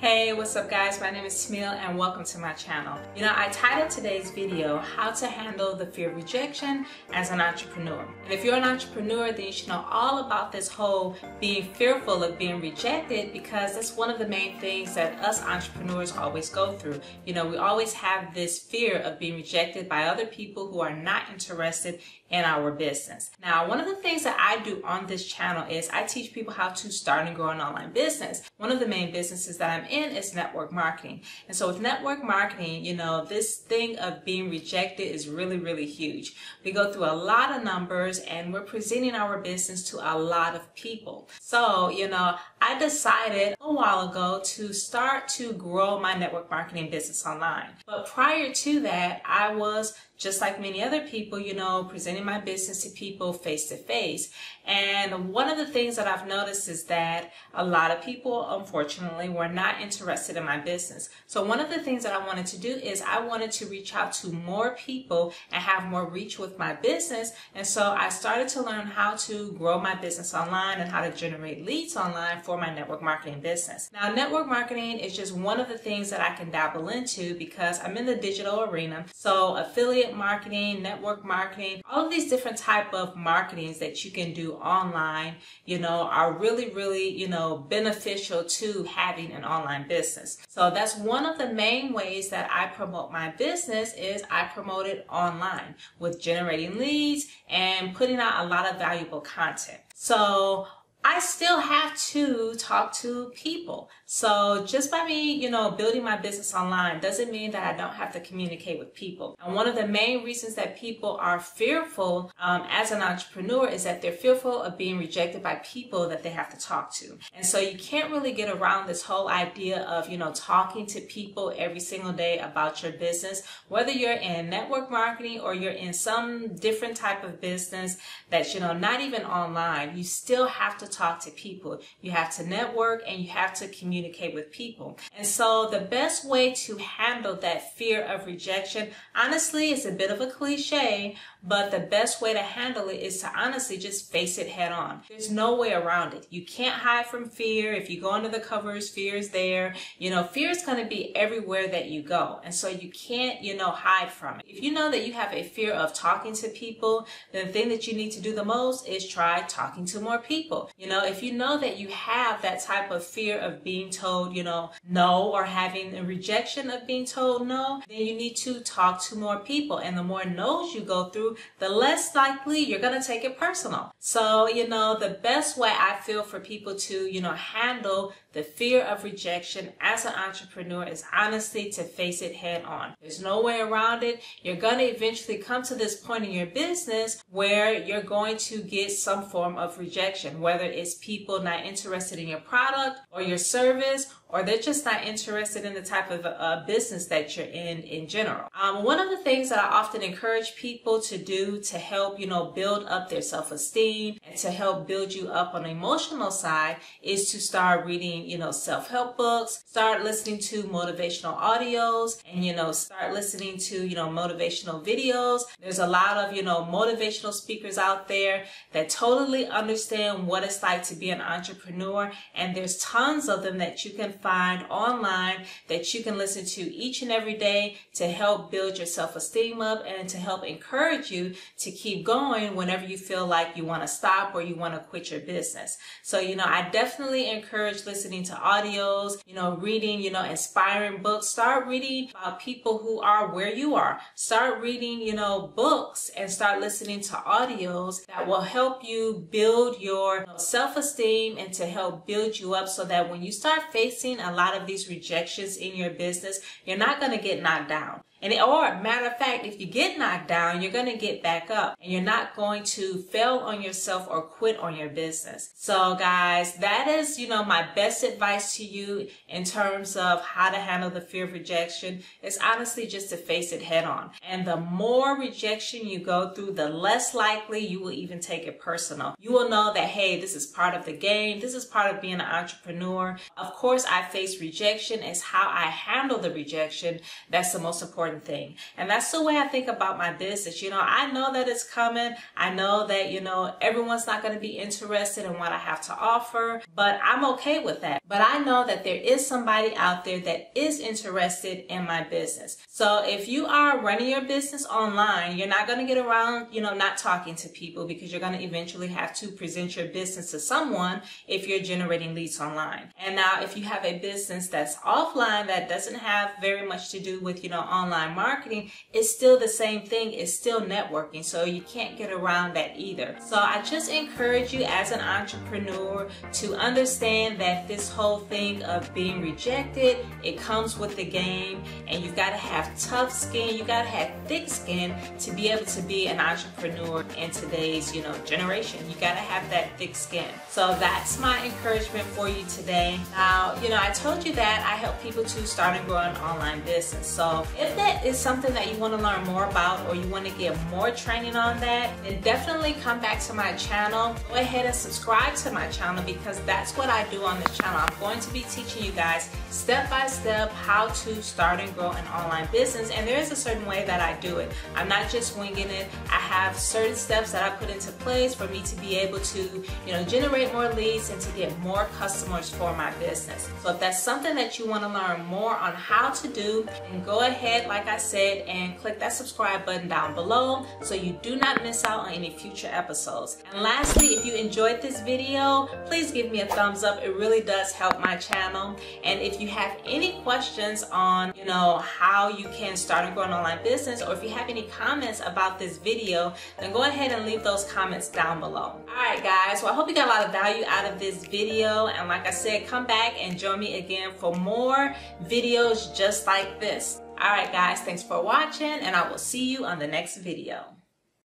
Hey, what's up guys? My name is Smil and welcome to my channel. You know, I titled today's video, How to Handle the Fear of Rejection as an Entrepreneur. And if you're an entrepreneur, then you should know all about this whole being fearful of being rejected because that's one of the main things that us entrepreneurs always go through. You know, we always have this fear of being rejected by other people who are not interested in our business. Now, one of the things that I do on this channel is I teach people how to start and grow an online business. One of the main businesses that I'm in is network marketing. And so with network marketing, you know, this thing of being rejected is really, really huge. We go through a lot of numbers and we're presenting our business to a lot of people. So, you know, I decided a while ago to start to grow my network marketing business online. But prior to that, I was just like many other people, you know, presenting my business to people face to face. And one of the things that I've noticed is that a lot of people, unfortunately, were not interested in my business. So one of the things that I wanted to do is I wanted to reach out to more people and have more reach with my business. And so I started to learn how to grow my business online and how to generate leads online for my network marketing business. Now, network marketing is just one of the things that I can dabble into because I'm in the digital arena. So affiliate marketing, network marketing, all of these different type of marketings that you can do online, you know, are really, really, you know, beneficial to having an online business. So that's one of the main ways that I promote my business is I promote it online with generating leads and putting out a lot of valuable content. So I still have to talk to people. So just by me, you know, building my business online doesn't mean that I don't have to communicate with people. And one of the main reasons that people are fearful um, as an entrepreneur is that they're fearful of being rejected by people that they have to talk to. And so you can't really get around this whole idea of, you know, talking to people every single day about your business, whether you're in network marketing or you're in some different type of business that's, you know, not even online. You still have to talk to people. You have to network and you have to communicate with people. And so the best way to handle that fear of rejection, honestly, it's a bit of a cliche, but the best way to handle it is to honestly just face it head on. There's no way around it. You can't hide from fear. If you go under the covers, fear is there. You know, fear is going to be everywhere that you go. And so you can't, you know, hide from it. If you know that you have a fear of talking to people, then the thing that you need to do the most is try talking to more people. You know, if you know that you have that type of fear of being told, you know, no or having a rejection of being told no, then you need to talk to more people. And the more no's you go through, the less likely you're going to take it personal. So, you know, the best way I feel for people to, you know, handle the fear of rejection as an entrepreneur is honestly to face it head on. There's no way around it. You're going to eventually come to this point in your business where you're going to get some form of rejection, whether it's people not interested in your product or your service or they're just not interested in the type of uh, business that you're in in general. Um, one of the things that I often encourage people to do to help, you know, build up their self-esteem and to help build you up on the emotional side is to start reading, you know, self-help books, start listening to motivational audios and, you know, start listening to, you know, motivational videos. There's a lot of, you know, motivational speakers out there that totally understand what it's like to be an entrepreneur and there's tons of them that you can find online that you can listen to each and every day to help build your self-esteem up and to help encourage you to keep going whenever you feel like you want to stop or you want to quit your business. So, you know, I definitely encourage listening to audios, you know, reading, you know, inspiring books. Start reading about people who are where you are. Start reading, you know, books and start listening to audios that will help you build your self-esteem and to help build you up so that when you start facing a lot of these rejections in your business, you're not going to get knocked down. And or matter of fact, if you get knocked down, you're going to get back up and you're not going to fail on yourself or quit on your business. So guys, that is, you know, my best advice to you in terms of how to handle the fear of rejection is honestly just to face it head on. And the more rejection you go through, the less likely you will even take it personal. You will know that, hey, this is part of the game. This is part of being an entrepreneur. Of course, I face rejection. It's how I handle the rejection. That's the most important important thing. And that's the way I think about my business. You know, I know that it's coming. I know that, you know, everyone's not going to be interested in what I have to offer, but I'm okay with that. But I know that there is somebody out there that is interested in my business. So if you are running your business online, you're not going to get around, you know, not talking to people because you're going to eventually have to present your business to someone if you're generating leads online. And now if you have a business that's offline that doesn't have very much to do with, you know, online marketing, it's still the same thing. It's still networking. So you can't get around that either. So I just encourage you as an entrepreneur to understand that this whole thing of being rejected, it comes with the game and you've got to have tough skin. You got to have thick skin to be able to be an entrepreneur in today's, you know, generation. You got to have that thick skin. So that's my encouragement for you today. Now, you know, I told you that I help people to start and grow an online business. So if that is something that you want to learn more about or you want to get more training on that, then definitely come back to my channel. Go ahead and subscribe to my channel because that's what I do on this channel. I'm going to be teaching you guys step by step how to start and grow an online business. And there is a certain way that I do it. I'm not just winging it. I have certain steps that I put into place for me to be able to, you know, generate more leads and to get more customers for my business. So if that's something that you want to learn more on how to do, then go ahead, like I said, and click that subscribe button down below so you do not miss out on any future episodes. And lastly, if you enjoyed this video, please give me a thumbs up. It really does help my channel. And if you have any questions on, you know, how you can start and grow an online business, or if you have any comments about this video, then go ahead and leave those comments down below. All right, guys. Well, I hope you got a lot of value out of this video. And like I said, come back and join me again for more videos just like this. All right, guys. Thanks for watching, and I will see you on the next video.